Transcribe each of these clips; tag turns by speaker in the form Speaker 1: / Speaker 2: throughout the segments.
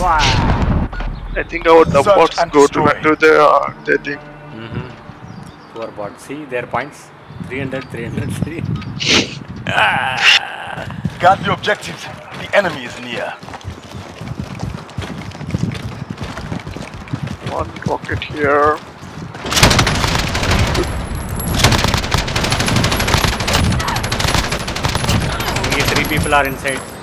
Speaker 1: Wow.
Speaker 2: I think our the
Speaker 3: Search
Speaker 2: bots go to,
Speaker 3: destroy.
Speaker 2: to the uh, the thing.
Speaker 1: Mm-hmm. Poor bot. See their points. 300, 300, 300. Ah.
Speaker 3: Guard the objectives. The enemy is near.
Speaker 2: One rocket here.
Speaker 1: Only three people are inside.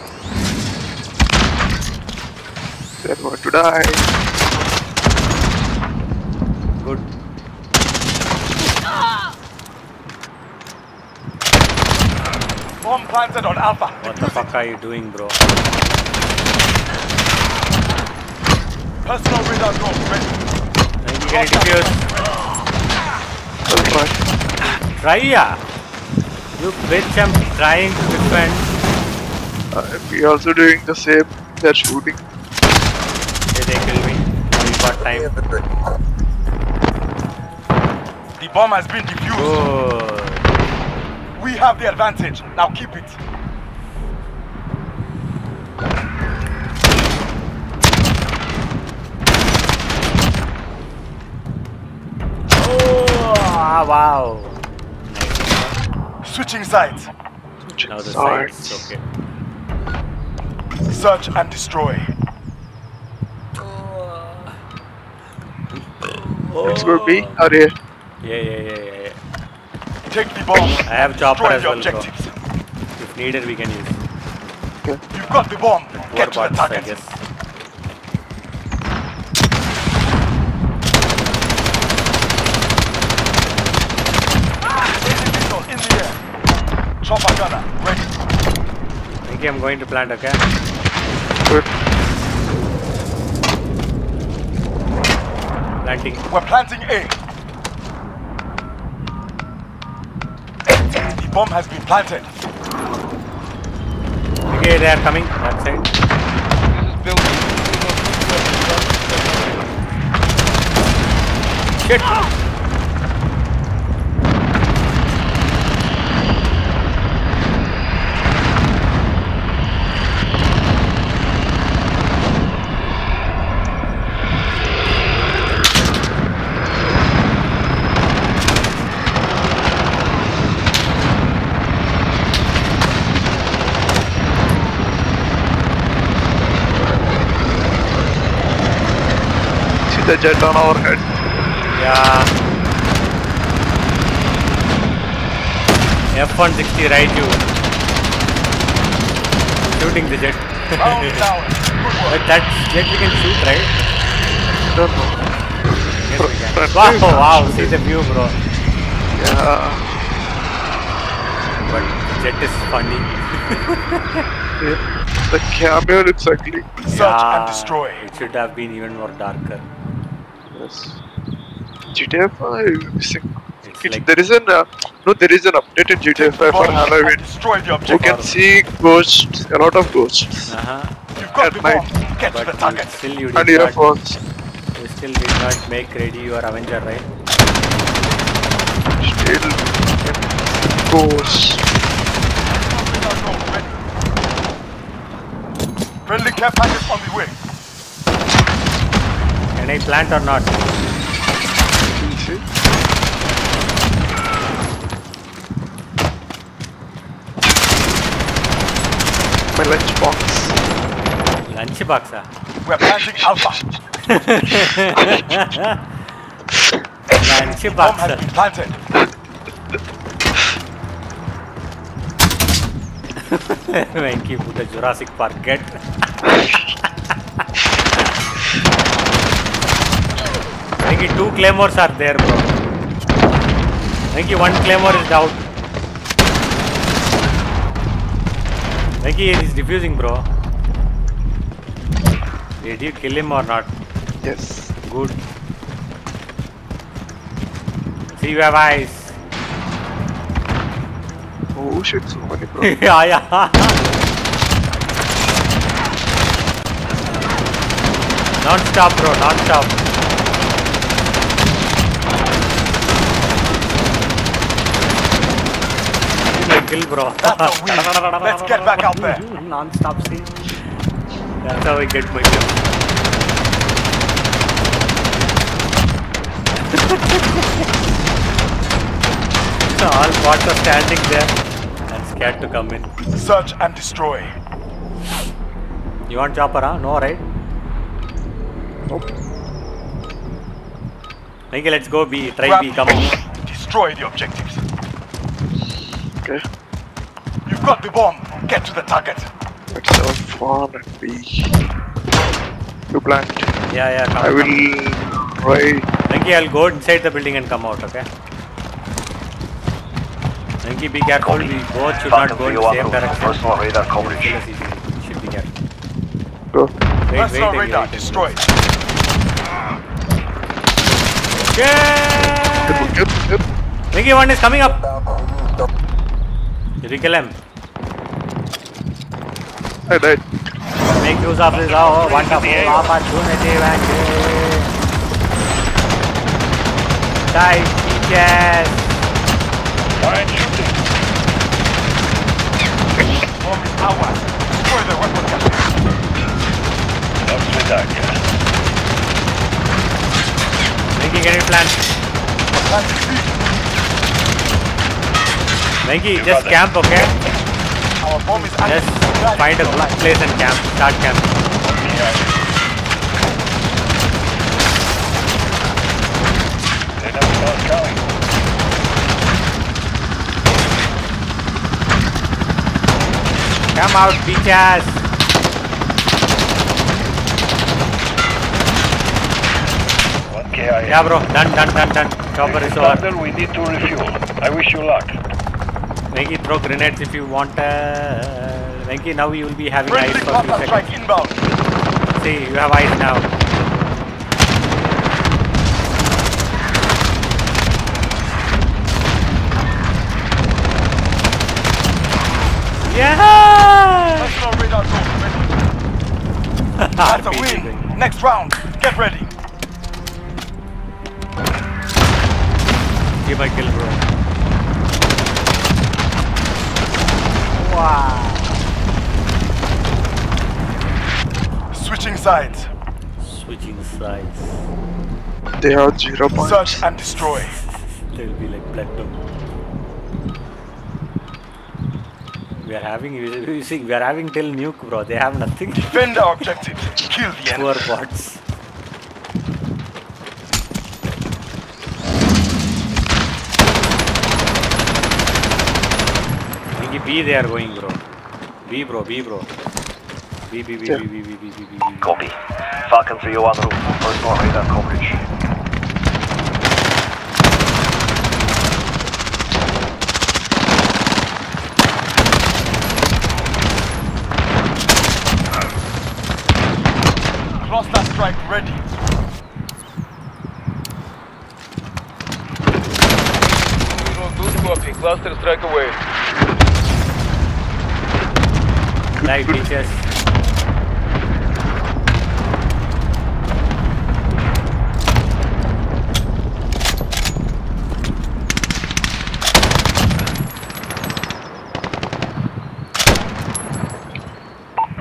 Speaker 2: They're going to die.
Speaker 1: Good.
Speaker 3: Bomb planted on Alpha.
Speaker 1: What the fuck are you doing, bro?
Speaker 3: Personal radar drone ready.
Speaker 1: Thank you, get it defused.
Speaker 2: That's fine.
Speaker 1: Try ya. You bitch, I'm trying to defend.
Speaker 2: Uh, we also doing the same. They're shooting.
Speaker 1: Okay, they kill me. We got time.
Speaker 3: The bomb has been defused.
Speaker 1: Good.
Speaker 3: We have the advantage. Now keep it.
Speaker 1: Oh, ah, wow.
Speaker 3: Switching sides.
Speaker 1: Now the
Speaker 2: Sides.
Speaker 1: sides. Okay.
Speaker 3: Search and destroy.
Speaker 2: Let's go B. Are you?
Speaker 1: Yeah, yeah, yeah, yeah, yeah.
Speaker 3: Take the bomb.
Speaker 1: I have chopper as
Speaker 3: the
Speaker 1: well, bro. If needed, we can use.
Speaker 3: You've got the bomb.
Speaker 1: Poor
Speaker 3: Get to the
Speaker 1: bots, I
Speaker 3: target.
Speaker 1: guess.
Speaker 3: Ah, in the air. Chopper gunner ready.
Speaker 1: Okay, I'm going to plant, okay?
Speaker 2: Good.
Speaker 1: Planting.
Speaker 3: We're planting A. The bomb has been planted.
Speaker 1: Okay, they are coming. That side. Shit!
Speaker 2: See the jet on our head.
Speaker 1: Yeah. F-160 right you. Shooting the jet.
Speaker 3: Round down. Good work.
Speaker 1: But that jet we can shoot, right?
Speaker 2: Don't know.
Speaker 1: Yes, we can. Wow,
Speaker 2: view.
Speaker 1: wow, see the view, bro.
Speaker 2: Yeah.
Speaker 1: But the jet is funny.
Speaker 2: yeah. The camera looks ugly.
Speaker 3: Search and destroy.
Speaker 1: It should have been even more darker.
Speaker 2: Yes. GTA 5 missing.
Speaker 1: It's
Speaker 2: It,
Speaker 1: like
Speaker 2: there is an uh, no, there is an update in GTA 5 for
Speaker 3: Bomb and
Speaker 2: Halloween. You can see ghosts, a lot of ghosts,
Speaker 1: uh-huh.
Speaker 3: You've got
Speaker 2: at
Speaker 3: the
Speaker 2: night.
Speaker 3: bomb. Get to
Speaker 1: But
Speaker 3: the
Speaker 1: you
Speaker 3: target.
Speaker 1: still you
Speaker 2: and
Speaker 1: did not,
Speaker 2: UFOs.
Speaker 1: you still did not make ready your Avenger, right?
Speaker 2: Still ghosts.
Speaker 3: Friendly care package on the way.
Speaker 1: Can I plant or not?
Speaker 2: You? My lunchbox.
Speaker 1: Lunch box, ah.
Speaker 3: We're planting Alpha.
Speaker 1: Lunch
Speaker 3: Bomb
Speaker 1: box.
Speaker 3: has
Speaker 1: ah.
Speaker 3: been planted.
Speaker 1: Venki put a Jurassic Park get. Venki, two claymores are there, bro. Venki, one claymore is out. Venki is defusing, bro. Did you kill him or not?
Speaker 2: Yes.
Speaker 1: Good. See, you have eyes.
Speaker 2: Oh shit, so many bro.
Speaker 1: yeah, yeah. Non-stop, bro. Non-stop. kill, bro.
Speaker 3: Let's get back out there.
Speaker 1: Non-stop scene. That's how I get my kill. so all bots are standing there and scared to come in.
Speaker 3: Search and destroy.
Speaker 1: You want chopper, huh? No, right?
Speaker 2: Nope.
Speaker 1: Okay, let's go B. Try
Speaker 3: Grab
Speaker 1: B. Come on.
Speaker 3: Destroy the objectives. You've got the bomb. Get to the target.
Speaker 2: Let's have fun and be. You plant.
Speaker 1: Yeah, yeah. Come.
Speaker 2: I
Speaker 1: come.
Speaker 2: will try.
Speaker 1: Venki, I'll go inside the building and come out, okay? Venki, be careful. We both should not go in the same direction.
Speaker 4: Personal radar coverage.
Speaker 1: Kill us easily. Should be careful.
Speaker 2: Go.
Speaker 1: Wait, wait,
Speaker 3: Personal
Speaker 1: wait,
Speaker 3: radar
Speaker 1: wait, wait.
Speaker 3: destroyed.
Speaker 1: Yeah!
Speaker 2: Yep, yep, yep.
Speaker 1: One is coming up. Did you kill him?
Speaker 2: I died.
Speaker 1: Make use of this oh, wonderful opportunity, Venki. Die, bitches.
Speaker 4: Fine shooting.
Speaker 3: Bomb is ours. Destroy the weapon cache.
Speaker 4: Not Svedak.
Speaker 1: Venki, get it plant.
Speaker 3: Plant is deep.
Speaker 1: Venki,
Speaker 4: got
Speaker 1: just camp, okay?
Speaker 3: Our bomb is
Speaker 1: Just
Speaker 3: active.
Speaker 1: Find a place and camp. Start camp.
Speaker 4: They never start coming.
Speaker 1: Come out.
Speaker 4: One KIA.
Speaker 1: Yeah, bro. Done, done, done, done. Chopper is over.
Speaker 4: We need to refuel. I wish you luck.
Speaker 1: Venki, throw grenades if you want. Uh, Venki, now you will be having
Speaker 3: Friendly
Speaker 1: ice for a few seconds.
Speaker 3: inbound.
Speaker 1: See, you have ice now. Yeah!
Speaker 3: Personal radar drone ready. That's a win. Next round. Get ready.
Speaker 1: Give my kill, bro. Wow.
Speaker 3: Switching sides.
Speaker 1: Switching sides.
Speaker 2: They have zero points.
Speaker 3: Search and destroy.
Speaker 1: They'll be like platinum. We are having, you see, we are having till nuke, bro. They have nothing.
Speaker 3: Defend our objectives. Kill the enemy.
Speaker 1: Poor bots. Thingy B they are going, bro. B, bro. B, bro. B, B, B,
Speaker 2: Yeah.
Speaker 1: B, B, B, B, B, B, B.
Speaker 4: Copy. Falcon 301 route. Personal radar coverage.
Speaker 3: Cluster strike ready.
Speaker 5: Cluster strike away.
Speaker 1: Die, bitches.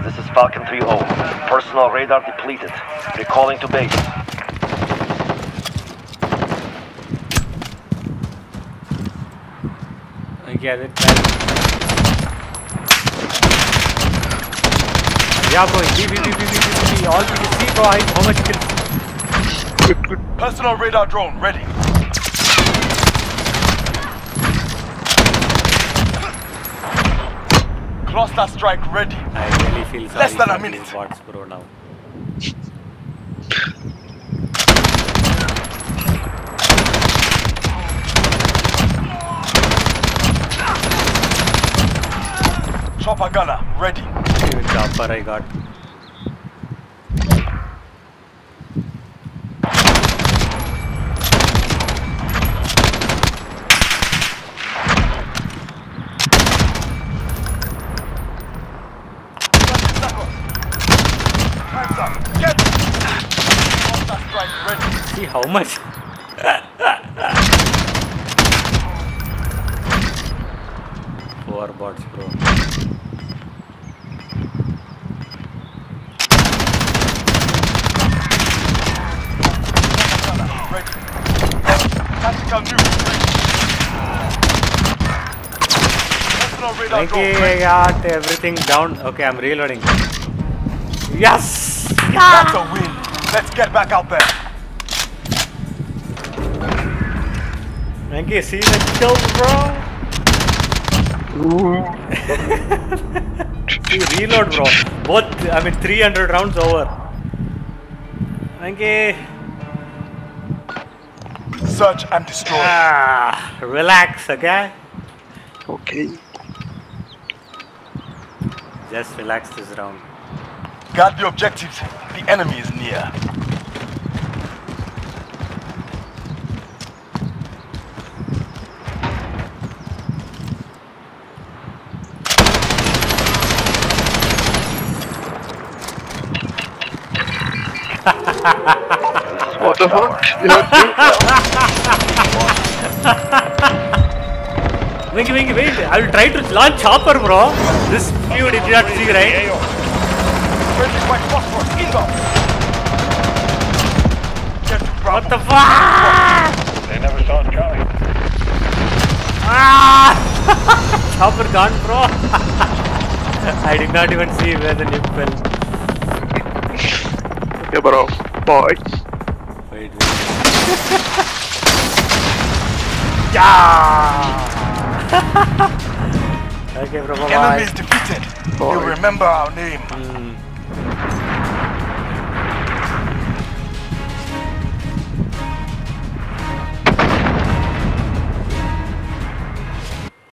Speaker 4: This is Falcon 3-0. Personal radar depleted. Recalling to base.
Speaker 1: I get it. Yeah, bro. B, B, B, B, B, B, B. All B, see, bro. I, how much kills?
Speaker 2: Good, good.
Speaker 3: Personal radar drone ready. Cluster strike ready.
Speaker 1: I really feel sorry
Speaker 3: Less than a minute.
Speaker 1: bots, bro, now.
Speaker 3: Chopper gunner ready.
Speaker 1: Even chopper I got.
Speaker 3: Hands up. Get. Cluster strike ready.
Speaker 1: See how much? Four bots, bro. I got everything down. Okay, I'm reloading. Yes!
Speaker 3: That's a win. Let's get back out there.
Speaker 1: Thank you. See the kills, bro. Reload, bro. Both, I mean, 300 rounds over. Thank you.
Speaker 3: Search and destroy.
Speaker 1: Ah, relax, okay?
Speaker 2: Okay.
Speaker 1: Just relax this round.
Speaker 3: Guard the objectives. The enemy is near.
Speaker 2: What the fuck? You know,
Speaker 1: Wait, wait, wait. I will try to launch chopper, bro. This view did not see, right?
Speaker 3: Friendly white phosphorus inbound. Get to
Speaker 1: What the fuck?
Speaker 5: They never saw it coming.
Speaker 1: Ah! chopper gone, bro. I did not even see where the nip fell.
Speaker 2: yeah, bro. Boy.
Speaker 1: Wait, wait. yeah! okay, bro, bye
Speaker 3: Enemy is defeated.
Speaker 2: Boy.
Speaker 3: You remember our name.
Speaker 1: Hmm.